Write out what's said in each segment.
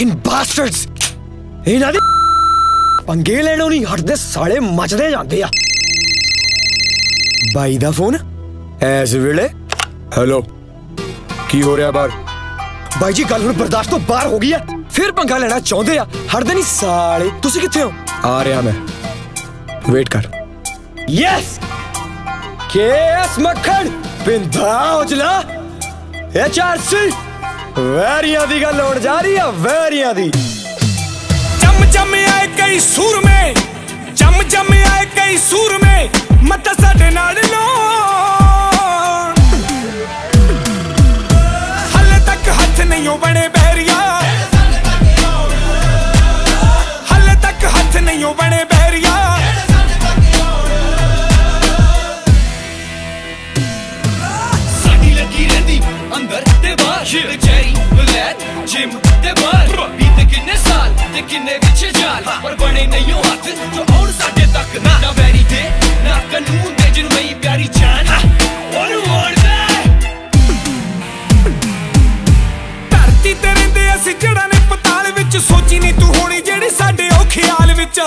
Fucking ਬਾਸਟਰਡਸ ਇਹਨਾਂ ਦੇ ਪੰਗੇ ਲੈਣੋਂ ਨਹੀਂ ਹਟਦੇ, ਸਾਲੇ ਮਚਦੇ ਜਾਂਦੇ ਆ। ਬਾਈ ਦਾ ਫੋਨ? ਐਸ ਵੇਲੇ? ਹੈਲੋ ਕੀ ਹੋ ਰਿਹਾ ਬਾਹਰ? ਬਾਈ ਜੀ, ਗੱਲ ਹੁਣ ਬਰਦਾਸ਼ਤ ਤੋਂ ਬਾਹਰ ਹੋ ਗਈ ਆ। ਫਿਰ ਪੰਗਾ ਲੈਣਾ ਚਾਹੁੰਦੇ ਆ। ਹਟਦੇ ਨਹੀਂ, ਸਾਲੇ। ਤੁਸੀਂ ਕਿੱਥੇ ਹੋ? ਆ ਰਿਹਾ ਮੈਂ। ਵੇਟ ਕਰ। ਯੈਸ ਕੇਸ ਮੱਖਣ ਪਿੰਦਾ ਉਜਲਾ ਐਚਆਰਸੀ ਵੈਰੀਆਂ ਦੀ ਗੱਲ ਹੋਣ ਜਾ ਰਹੀ ਆ, ਵੈਰੀਆਂ ਦੀ। ਜੰਮ ਜੰਮ ਆਏ ਕਈ ਸੂਰਮੇ ਜੰਮ ਜੰਮ ਆਏ ਕਈ ਸੂਰਮੇ, ਮਤ ਸਾਡੇ ਨਾਲ ਲਾਉਣ ਹਲੇ ਤੱਕ ਹੱਥ ਨਹੀਂ ਓ ਬਣੇ ਬਹਿਰੀਆ। ਹਲੇ ਤੱਕ ਹੱਥ ਨਹੀਂ ਓ ਬਣੇ ਬਾਹਰ ਚੈਰੀ ਬਲੈਕ ਜਿਮ ਤੇ ਬਾਹਰ ਬੀਤੇ ਕਿੰਨੇ ਸਾਲ ਤੇ ਕਿੰਨੇ ਵਿੱਚ ਜਾਲ? ਪਰ ਬਣੇ ਨਹੀਂ ਉਹ ਹੱਥ ਜੋ ਆਉਣ ਸਾਡੇ ਤੱਕ ਨਾ। ਨਾ ਵੈਰੀ ਤੇ ਨਾ ਕਾਨੂੰਨ ਦੇ ਜਿਨ ਮਈ ਪਿਆਰੀ ਜਾਨ। ਉਹਨੂੰ ਵੜਦਾ ਧਰਤੀ ਤੇ ਰਹਿੰਦੇ ਅਸੀਂ ਜੜਾਂ ਨੇ ਪਤਾਲ ਵਿੱਚ ਸੋਚੀ ਨਹੀਂ ਤੂੰ ਹੋਣੀ ਜਿਹੜੀ ਸਾਡੇ ਉਹ ਖਿਆਲ ਵਿੱਚ।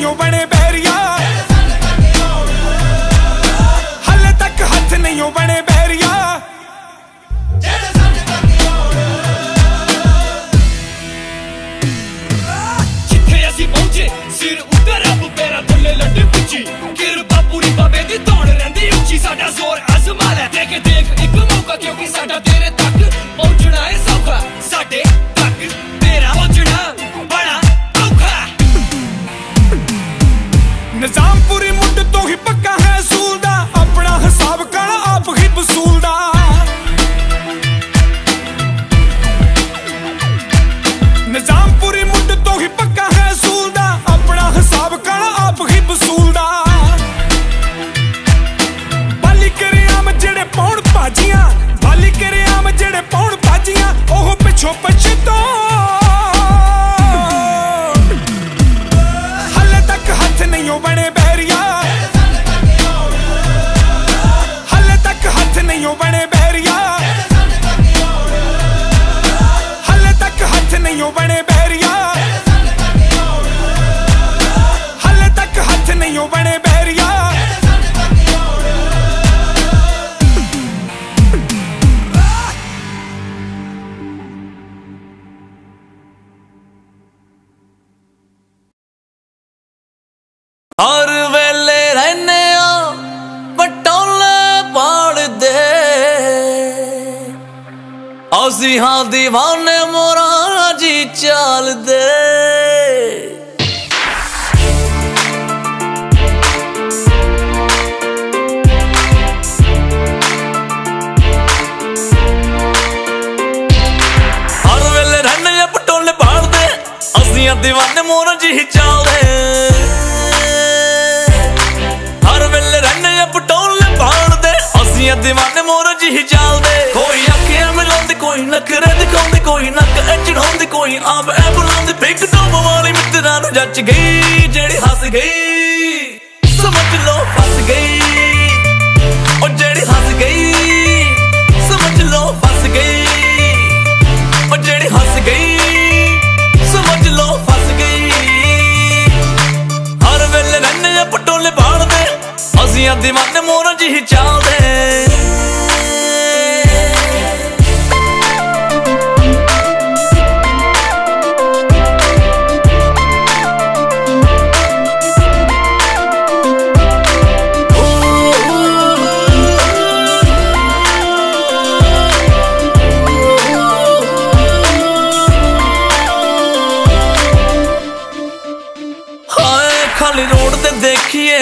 ਨਹੀਂ ਬਣੇ ਬਹਿਰੀਆ। ਹਲੇ ਤੱਕ ਹੱਥ ਨਹੀਂ ਬਣੇ ਬਹਿਰੀਆ। ਜਿੱਥੇ ਅਸੀਂ ਪਹੁੰਚੇ, ਸਿਰ ਉੱਤੇ ਰੱਬ ਪੈਰਾਂ ਥੱਲੇ ਲੱਡੇ ਪੁੱਜੀ ਕਿਰਪਾ ਪੂਰੀ ਬਾਬੇ ਦੀ ਦੌੜ ਰਹਿੰਦੀ ਉੱਚੀ, ਸਾਡਾ ਜ਼ੋਰ ਅਜ਼ਮਾ ਲੈ ਦੇਖ ਦੇਖ, ਇੱਕ ਮੌਕਾ ਕਿਉਂਕਿ ਸਾਡਾ ਹਰ ਵੇਲੇ ਰਹਨੇ ਆ ਪਟੋਲੇ ਪਾੜਦੇ ਅਸੀਂ ਹਾਂ دیਵਾਨੇ ਮੋਰਾ ਜੀ ਚਾਲ ਚਾਲਦੇ ਦੀਵਾਨੇ ਮੋਰਾ ਜੀ ਚਾਲਦੇ। ਪਾੜਦੇ ਅਸੀਂ ਆ دیਵਾਨੇ ਮੋਰ ਜੀ ਚੱਲਦੇ ਕੋਈ ਅੱਖੀਆਂ ਮਿਲਾਉਂਦੇ, ਕੋਈ ਨਖਰੇ ਦਿਖਾਉਂਦੇ, ਕੋਈ ਨੱਕ ਐਚੜਾਉਂਦੇ ਕੋਈ ਆਪ ਐ ਬੁਲਾਉਂਦੀ। ਪਿੰਕ ਟੋਪ ਵਾਲੀ ਮਿੱਤਰਾਂ ਨੂੰ ਜੱਚ ਗਈ, ਜਿਹੜੀ ਹੱਸ ਗਈ। ਅਸੀਂ ਆ دیਵਾਨੇ ਮੋਰਾਂ ਜਿਹੀ ਚਾਲਦੇ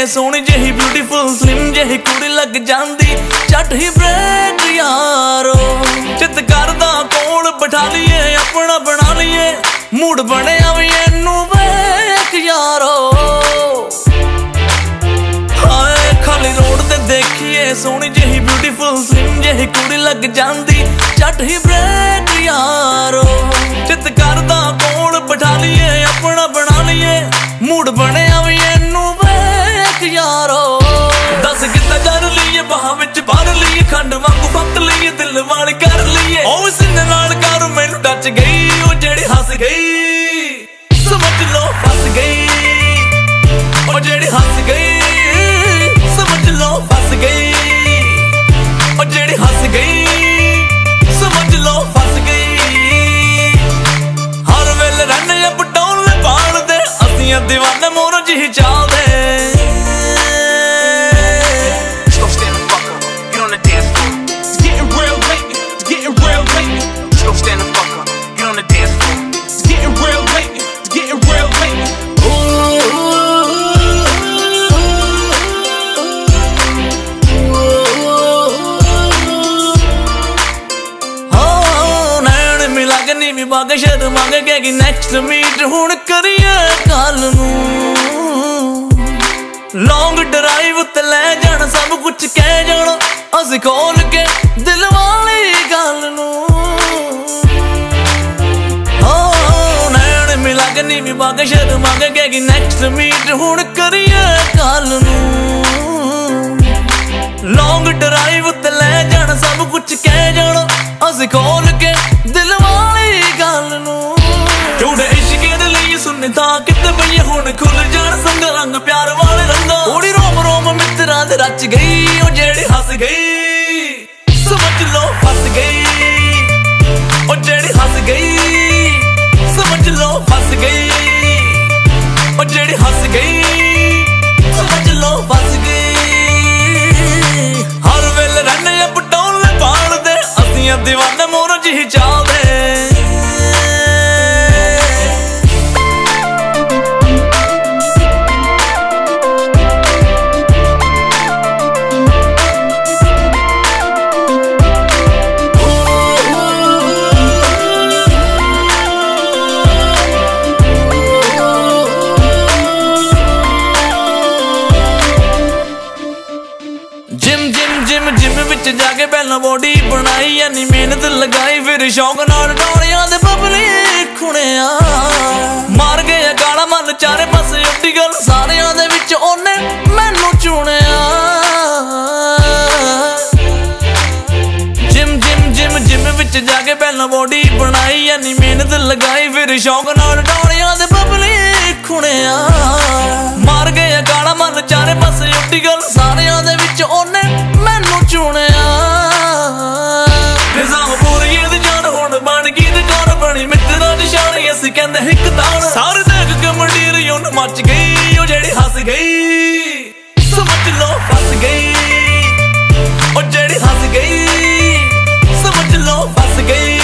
ਸੋਹਣੀ ਜਿਹੀ ਬਿਊਟੀਫੁਲ ਸਲਿਮ ਜਿਹੀ ਕੁੜੀ ਲੱਗ ਜਾਂਦੀ। ਚੱਟ ਹੀ ਬ੍ਰੇਕ ਯਾਰੋ ਚਿੱਤ ਕਰਦਾ ਕੋਲ ਬਿਠਾ ਲਈਏ, ਆਪਣਾ ਬਣਾ ਲਈਏ। ਮੂਡ ਬਣਿਆ ਵੀ ਇਹਨੂੰ ਵੇਖ ਯਾਰੋ। ਹਾਏ, ਖਾਲੀ ਰੋਡ ਤੇ ਦੇਖੀਏ, ਸੋਹਣੀ ਜਿਹੀ ਬਿਊਟੀਫੁਲ ਸਲਿਮ ਜਿਹੀ ਕੁੜੀ ਲੱਗ ਜਾਂਦੀ। ਚੱਟ ਹੀ ਬ੍ਰੇਕ ਯਾਰੋ ਚਿੱਤ ਕਰਦਾ ਕੋਲ ਬਿਠਾ ਲਈਏ, ਆਪਣਾ ਬਣਾ ਲਈਏ। ਮੂਡ ਬਣਿਆ ਵੀ ਜਿਹੜੀ ਮਗ ਸ਼ਰਮੰਗ ਕੇ ਕਿ ਨੈਕਸਟ ਮੀਟ ਹੁਣ ਕਰੀਏ ਕੱਲ ਨੂੰ। ਲੌਂਗ ਡਰਾਈਵ ਤੇ ਲੈ ਜਾਣ, ਸਭ ਕੁਝ ਕਹਿ ਜਾਣ, ਅਸੀਂ ਖੋਲ ਕੇ ਦਿਲ ਵਾਲੀ ਗੱਲ ਨੂੰ। ਹੋ, ਨੈਣ ਮਿਲਗਨੀ ਵੀ ਮਗ ਸ਼ਰਮੰਗ ਕੇ ਕਿ ਨੈਕਸਟ ਮੀਟ ਹੁਣ ਕਰੀਏ ਕੱਲ ਨੂੰ। ਲੌਂਗ ਡਰਾਈਵ ਤੇ ਲੈ ਜਾਣ, ਸਭ ਕੁਝ ਕਹਿ ਜਾਣਾ, ਅਸੀਂ ਖੋਲ ਕੇ ਦਿਲ ਗਈ, ਉਹ ਜਿਹੜੀ ਹੱਸ ਗਈ, ਸਮਝ ਲੋ ਫਸ ਗਈ। ਉਹ ਜਿਹੜੀ ਹੱਸ ਗਈ, ਸਮਝ ਲੋ ਫਸ ਗਈ। ਉਹ ਜਿਹੜੀ ਹੱਸ ਗਈ, ਸਮਝ ਲੋ ਫਸ ਗਈ। ਹਰ ਵੇਲੇ ਰਹਿੰਦੇ ਆ ਪਟੋਲੇ ਪਾਲਦੇ ਅਸੀਂ ਆ ਕੇ ਪਹਿਲਾਂ ਬੋਡੀ ਬਣਾਈ ਐਨੀ ਮਿਹਨਤ ਲਗਾਈ, ਫਿਰ ਸ਼ੌਕ ਨਾਲ ਡੋਲਿਆਂ ਦੇ ਬਬਲੇ ਖੁਣਿਆ। ਮਾਰ ਗਿਆ ਗਾਲਾਂ ਮੱਲ ਚਾਰੇ ਪਾਸੇ ਉੱਡੀ ਗੱਲ, ਸਾਰਿਆਂ ਦੇ ਵਿੱਚ ਉਹਨੇ ਮੈਨੂੰ ਚੁਣਿਆ। ਜਿਮ ਜਿਮ ਜਿਮ ਜਿਮ ਵਿੱਚ ਜਾ ਕੇ ਪਹਿਲਾਂ ਬੋਡੀ ਬਣਾਈ ਐਨੀ ਮਿਹਨਤ ਲਗਾਈ, ਫਿਰ ਸ਼ੌਕ ਨਾਲ ਡੋਲਿਆਂ ਦੇ ਬਬਲੇ ਖੁਣਿਆ। ਮਾਰ ਗਿਆ ਗਾਲਾ ਮੱਲ ਚਾਰੇ ਪਾਸੇ ਉੱਡੀ ਗੱਲ, ਸਾਰਿਆਂ ਦੇ ਵਿੱਚ ਉਹਨੇ ਮੈਨੂੰ ਚੁਣਿਆ। ਗਈ। ਸਮਝ ਲੋ ਫਸ ਗਈ। ਉਹ ਜਿਹੜੀ ਹੱਸ ਗਈ, ਸਮਝ ਲੋ ਫਸ ਗਈ।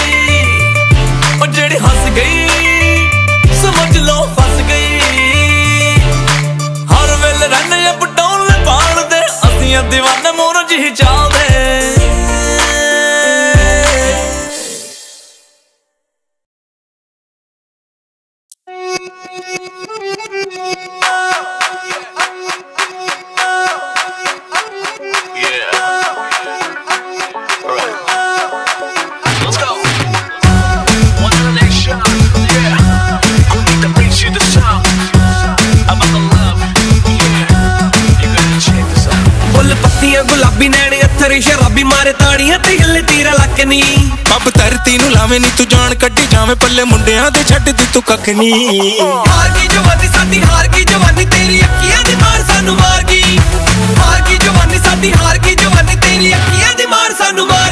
ਉਹ ਜਿਹੜੀ ਹੱਸ ਗਈ, ਸਮਝ ਲੋ ਫਸ ਗਈ। ਹਰ ਵੇਲੇ ਰਹਿੰਦੇ ਆ ਪਟੋਲੇ ਪਾਲਦੇ ਅਸੀਂ ਆ دیਵਾਨੇ ਜਿਹੀ ਸਾਰੇ ਸ਼ਰਾਬੀ ਮਾਰੇ ਤਾੜੀਆਂ ਤੇ ਹਿੱਲੇ ਤੀਰਾ ਲੱਕ ਨਹੀਂ ਪੱਬ ਧਰਤੀ ਨੂੰ ਲਾਵੇਂ ਨੀ ਤੂੰ ਜਾਣ ਕੱਢੀ ਜਾਵੇਂ ਪੱਲੇ ਮੁੰਡਿਆਂ ਦੇ ਛੱਡ ਦੀ ਤੂੰ ਕੱਖ ਨਹੀਂ ਹਾਰ ਗਈ ਜਵਾਨੀ ਸਾਡੀ ਹਾਰ ਗਈ ਜਵਾਨੀ ਤੇਰੀ ਅੱਖੀਆਂ ਦੀ ਮਾਰ ਸਾਨੂੰ ਮਾਰ ਗਈ। ਹਾਰ ਗਈ ਜਵਾਨੀ ਸਾਡੀ ਹਾਰ ਗਈ ਜਵਾਨੀ ਤੇਰੀ ਅੱਖੀਆਂ ਦੀ ਮਾਰ ਸਾਨੂੰ ਮਾਰ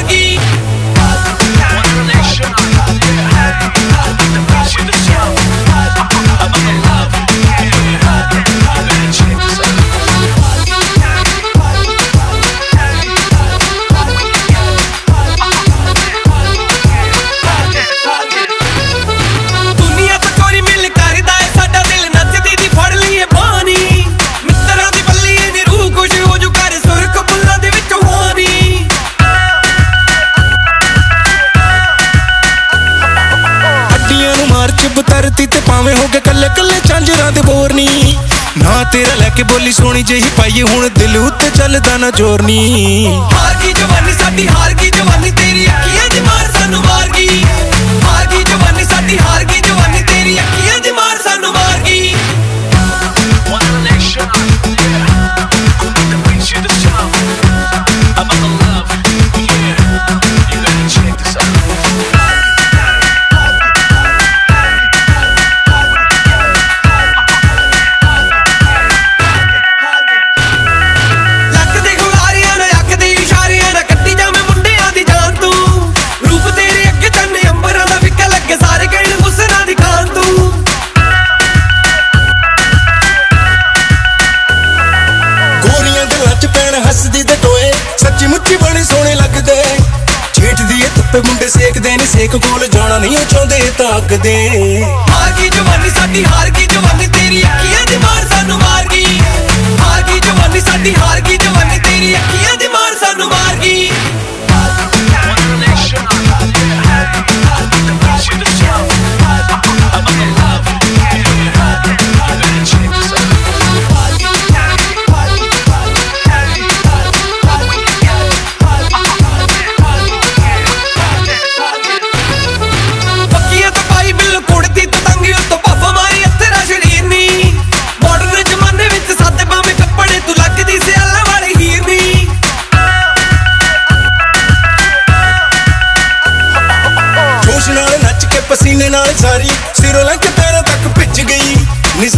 ਬੋਲੀ ਸੋਹਣੀ ਜਿਹੀ ਪਾਈਏ ਹੁਣ ਦਿਲ ਉੱਤੇ ਚੱਲਦਾ ਨਾ ਜ਼ੋਰ ਨੀ ਹਾਰ ਗਈ ਜਵਾਨੀ, ਸਾਡੀ ਹਾਰ ਗਈ ਜਵਾਨੀ।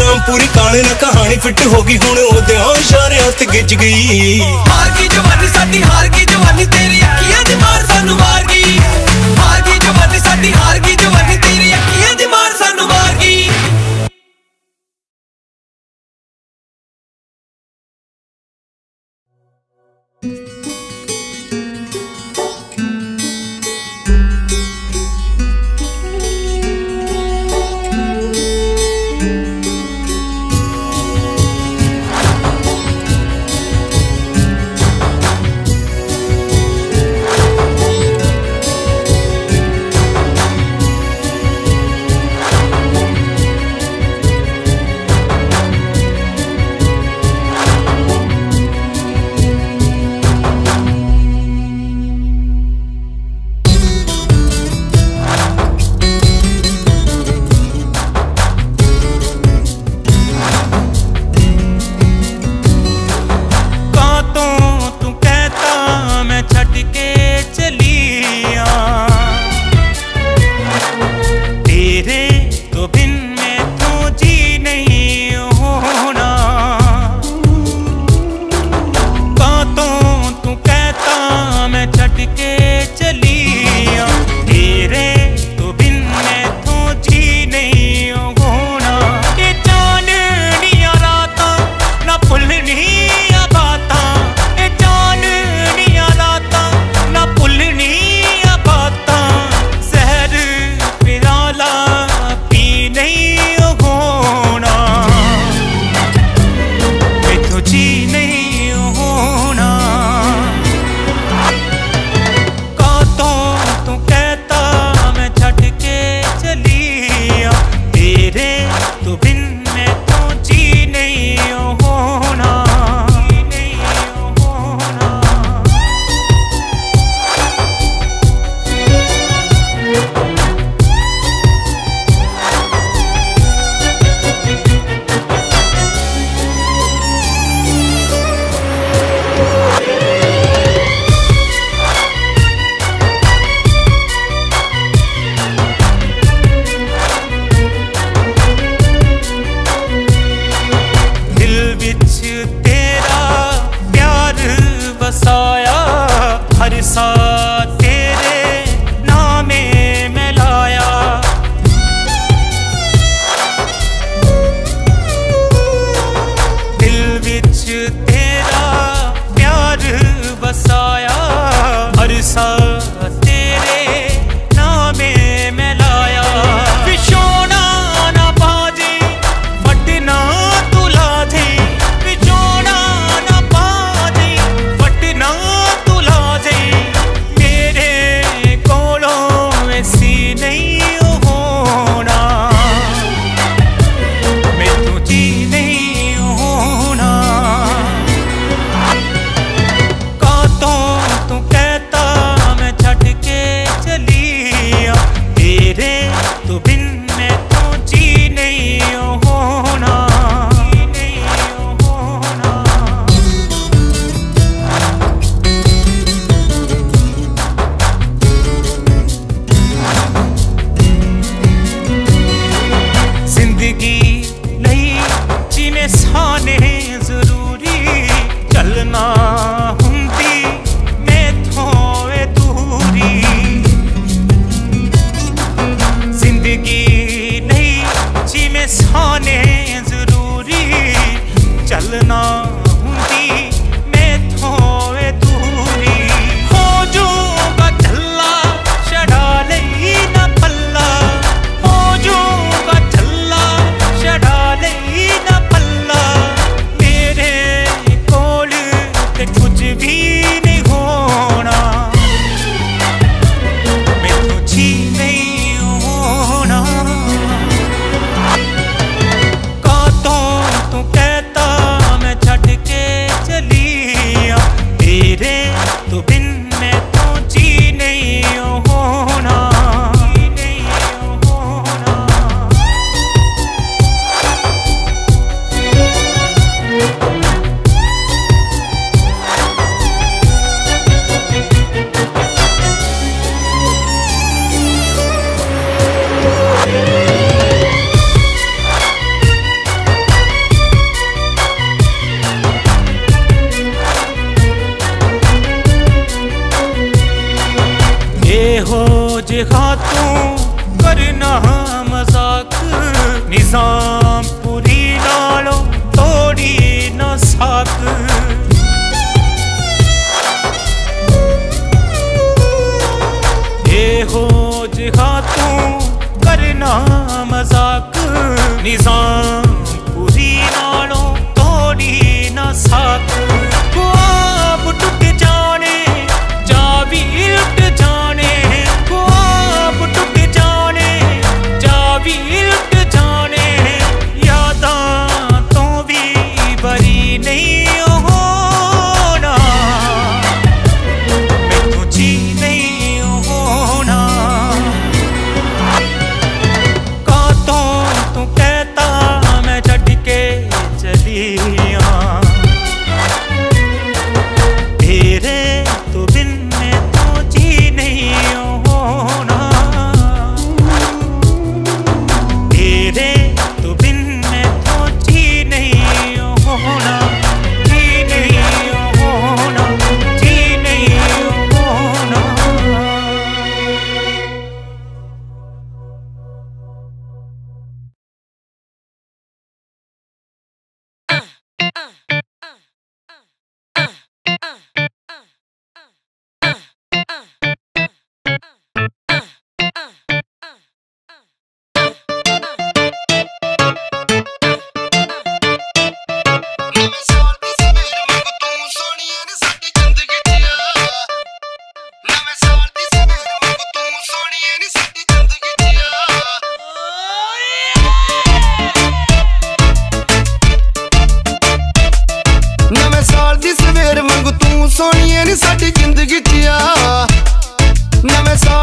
ਨਿਜ਼ਾਮ ਪੂਰੀ ਕਾਲੇ ਨਾਲ ਕਹਾਣੀ ਫਿੱਟ ਹੋ ਗਈ, ਹੁਣ ਉਹਦੇ ਹਾਂ ਇਸ਼ਾਰਿਆਂ ਤੇ ਗਿੱਜ ਗਈ। ਹਾਰ ਗਈ ਜਵਾਨੀ ਸਾਡੀ, ਹਾਰ ਗਈ ਜਵਾਨੀ ਤੇਰੀ ਅੱਖੀਆਂ ਦੀ ਮਾਰ, ਸਾਨੂੰ ਮਾਰ ਗਈ। ਹਾਰ ਗਈ ਜਵਾਨੀ ਸਾਡੀ, ਹਾਰ ਗਈ ਜਵਾਨੀ ਤੇਰੀ ਅੱਖੀਆਂ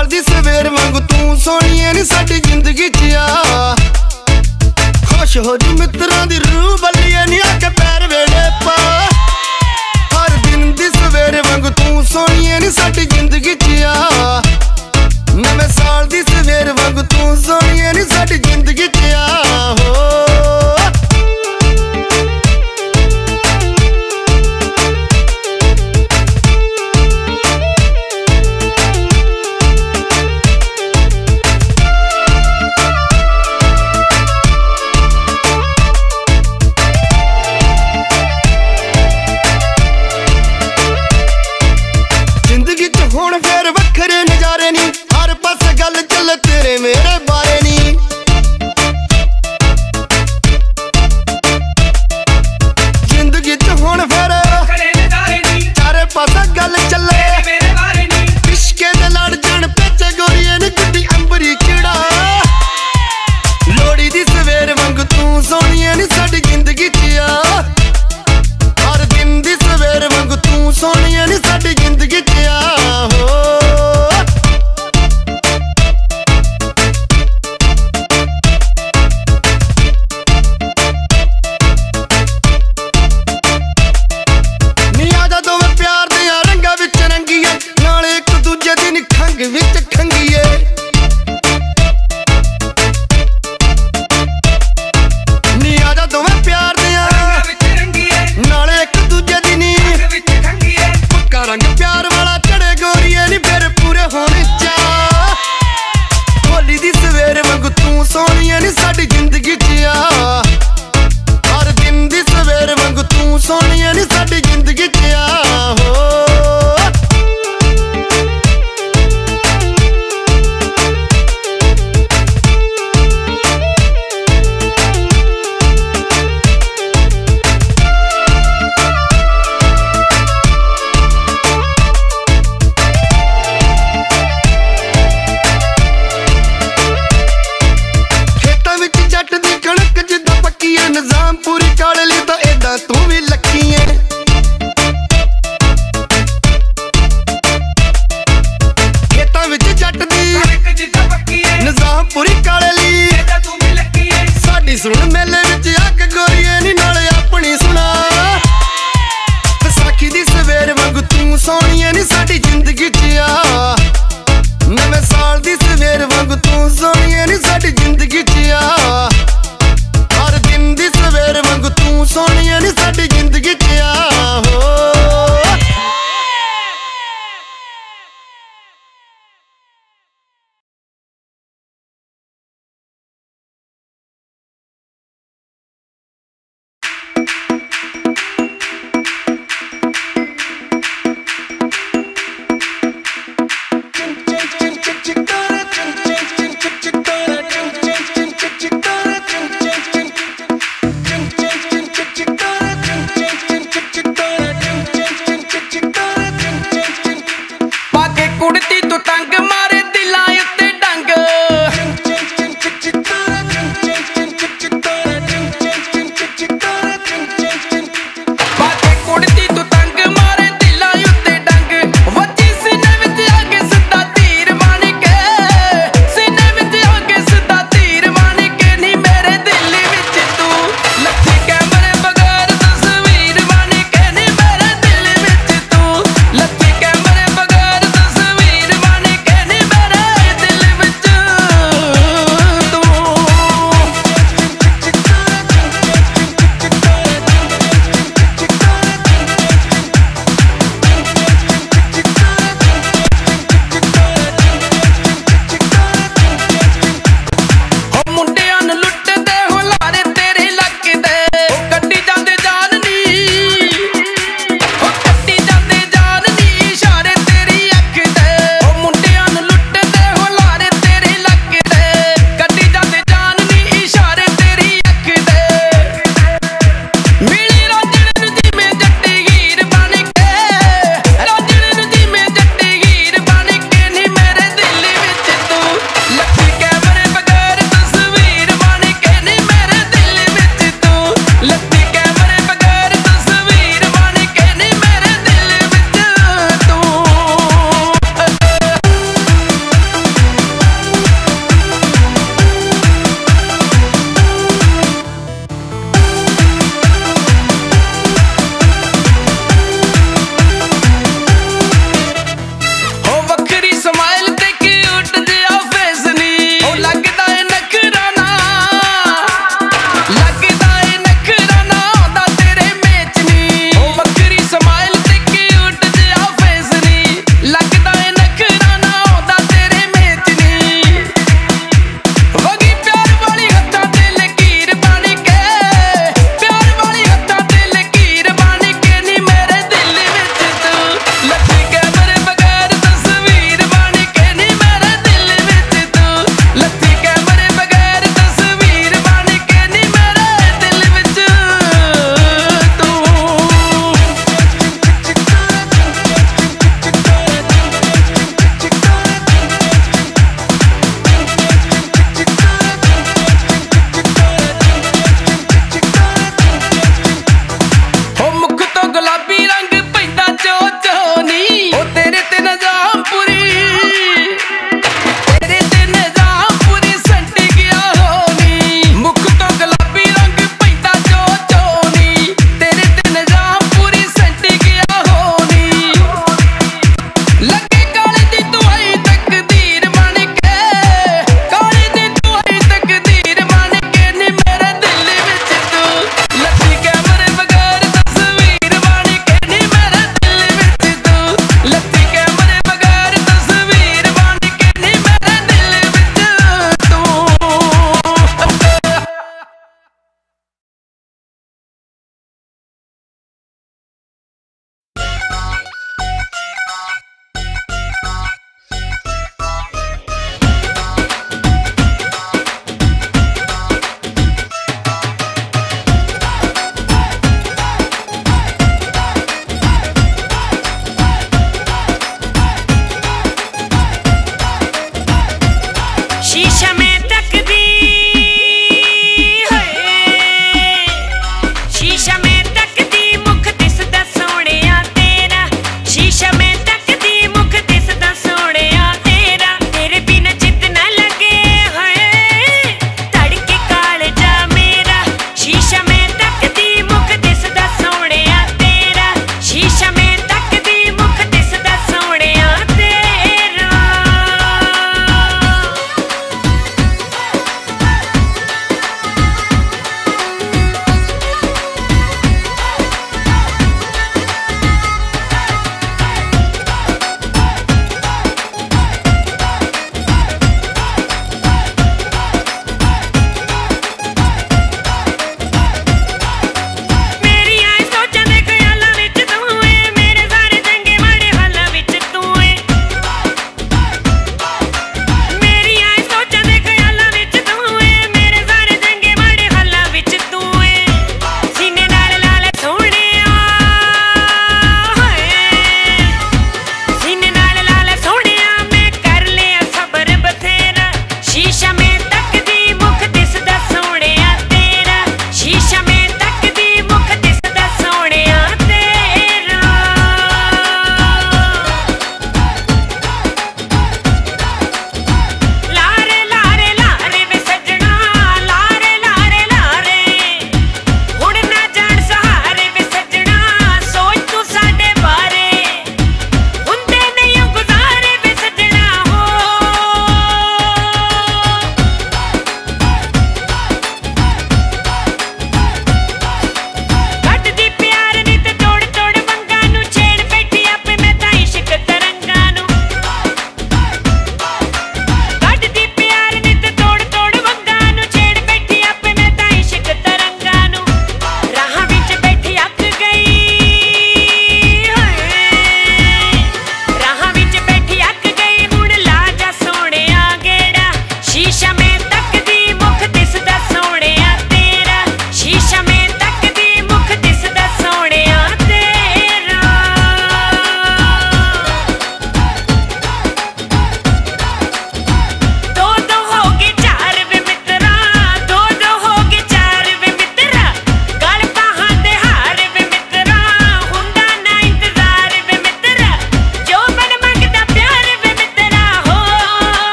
ਨਾਲ ਦੀ ਸਵੇਰ ਵਾਂਗੂ ਤੂੰ ਸੋਹਣੀਏ ਨੀ ਸਾਡੀ ਜ਼ਿੰਦਗੀ 'ਚ ਆ। ਖੁਸ਼ ਹੋ ਜੂ ਮਿੱਤਰਾਂ ਦੀ ਰੂਹ ਬੱਲੀਏ ਨਹੀਂ ਆ ਕੇ ਪੈਰ ਵੇਲੇ ਪਾ। ਹਰ ਦਿਨ ਦੀ ਸਵੇਰ ਵਾਂਗੂ ਤੂੰ ਸੋਹਣੀਏ ਨੀ ਸਾਡੀ ਜ਼ਿੰਦਗੀ 'ਚ ਆ। ਨਵੇਂ ਸਾਲ ਦੀ ਸਵੇਰ ਵਾਂਗੂ ਤੂੰ ਸੋਹਣੀਏ ਨੀ ਸਾਡੀ ਜ਼ਿੰਦਗੀ 'ਚ ਆ। ਹੋ।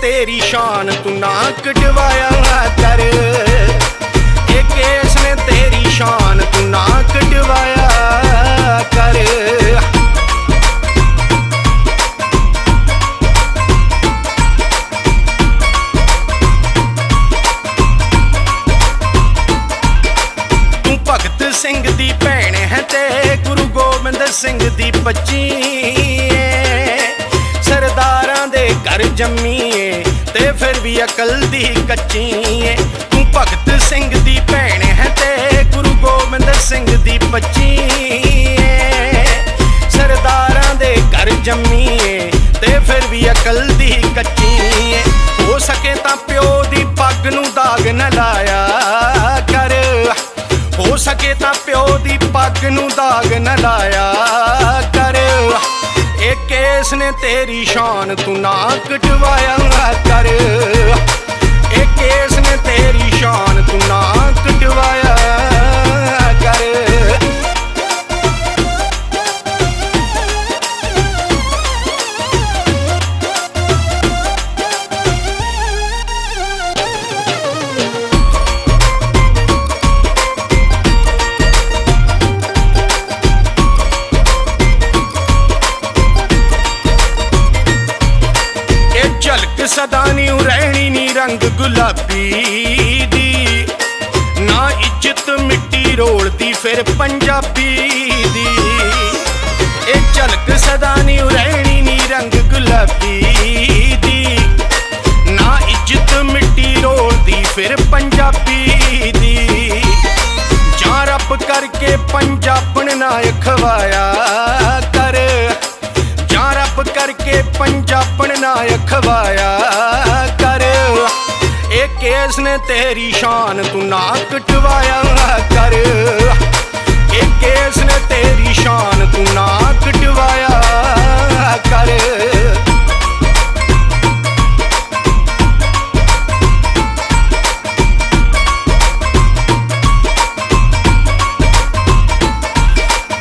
ਤੇਰੀ ਸ਼ਾਨ ਤੂੰ ਨਾ ਕਟਵਾਇਆ ਕਰ। ਇਹ ਕੇਸ ਨੇ ਤੇਰੀ ਸ਼ਾਨ ਤੂੰ ਨਾ ਕਟਵਾਇਆ ਕਰ। ਤੂੰ ਭਗਤ ਸਿੰਘ ਦੀ ਭੈਣ ਹੈ ਤੇ ਗੁਰੂ ਗੋਬਿੰਦ ਸਿੰਘ ਦੀ ਬੱਚੀ ਸਰਦਾਰਾਂ ਦੇ ਘਰ ਜੰਮੀ ਤੇ ਫਿਰ ਵੀ ਅਕਲ ਦੀ ਕੱਚੀ ਏ। ਤੂੰ ਭਗਤ ਸਿੰਘ ਦੀ ਭੈਣ ਹੈ ਤੇ ਗੁਰੂ ਗੋਬਿੰਦ ਸਿੰਘ ਦੀ ਬੱਚੀ ਏ। ਸਰਦਾਰਾਂ ਦੇ ਘਰ ਜੰਮੀ ਏ ਤੇ ਫਿਰ ਵੀ ਅਕਲ ਦੀ ਕੱਚੀ ਏ। ਹੋ ਸਕੇ ਤਾਂ ਪਿਓ ਦੀ ਪੱਗ ਨੂੰ ਦਾਗ ਨਾ ਲਾਇਆ ਕਰ। ਹੋ ਸਕੇ ਤਾਂ ਪਿਓ ਦੀ ਪੱਗ ਨੂੰ ਦਾਗ ਨਾ ਲਾਇਆ ਕਰ। ਇਹ ਨੇ ਤੇਰੀ ਸ਼ਾਨ ਤੂੰ ਨਾ ਕਟਵਾਇਆ ਕਰ। ਇਹ ਕੇਸ ਨੇ ਤੇਰੀ ਸ਼ਾਨ ਤੂੰ ਨਾ ਕਟਵਾਇਆ ਕਰ। ਗੁਲਾਬੀ ਦੀ। ਨਾ ਇੱਜ਼ਤ ਮਿੱਟੀ ਰੋਲਦੀ, ਫਿਰ ਪੰਜਾਬੀ ਦੀ। ਇਹ ਝਲਕ ਸਦਾ ਨੀ ਰਹਿਣੀ ਨੀ ਰੰਗ ਗੁਲਾਬੀ ਦੀ। ਨਾ ਇੱਜ਼ਤ ਮਿੱਟੀ ਰੋਲਦੀ, ਫਿਰ ਪੰਜਾਬੀ ਦੀ। ਜਾਂ ਰੱਬ ਕਰਕੇ ਪੰਜਾਬਣ ਨਾ ਖਵਾਇਆ। ਨੇ ਤੇਰੀ ਸ਼ਾਨ ਤੂੰ ਨਾ ਕਟਵਾਇਆ ਕਰ। ਇਹ ਕੇਸ ਨੇ ਤੇਰੀ ਸ਼ਾਨ ਤੂੰ ਨਾ ਕਟਵਾਇਆ ਕਰ।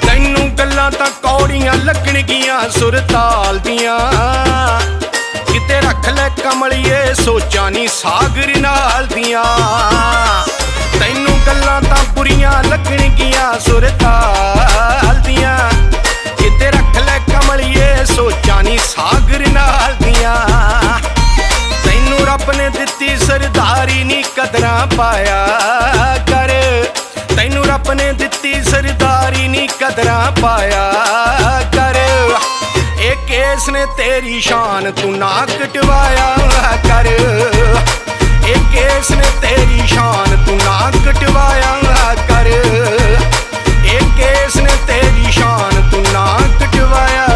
ਤੈਨੂੰ ਗੱਲਾਂ ਤਾਂ ਕੌੜੀਆਂ ਲੱਗਣਗੀਆਂ ਸੁਰਤਾ। ਸੋਚਾਂ ਨਹੀਂ ਸਾਗਰ ਨਾਲ ਦੀਆਂ। ਤੈਨੂੰ ਗੱਲਾਂ ਤਾਂ ਬੁਰੀਆਂ ਲੱਗਣਗੀਆਂ ਸੁਰਤਾਲ ਦੀਆਂ। ਕਿਤੇ ਰੱਖ ਲੈ ਕਮਲੀਏ, ਸੋਚਾਂ ਨਹੀਂ ਸਾਗਰ ਨਾਲ ਦੀਆਂ। ਤੈਨੂੰ ਰੱਬ ਨੇ ਦਿੱਤੀ ਸਰਦਾਰੀ ਨਹੀਂ ਕਦਰਾਂ ਪਾਇਆ ਕਰ। ਤੈਨੂੰ ਰੱਬ ਨੇ ਦਿੱਤੀ ਸਰਦਾਰੀ ਨਹੀਂ ਕਦਰਾਂ ਪਾਇਆ ਕਰ। ਇਹ ਕੇਸ ਨੇ ਤੇਰੀ ਸ਼ਾਨ ਤੂੰ ਨਾ ਕਟਵਾਇਆ ਕਰ। ਇਹ ਕੇਸ ਨੇ ਤੇਰੀ ਸ਼ਾਨ ਤੂੰ ਨਾ ਕਟਵਾਇਆ ਕਰ। ਇਹ ਕੇਸ ਨੇ ਤੇਰੀ ਸ਼ਾਨ ਤੂੰ ਨਾ ਕਟਵਾਇਆ